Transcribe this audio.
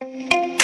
Thank you.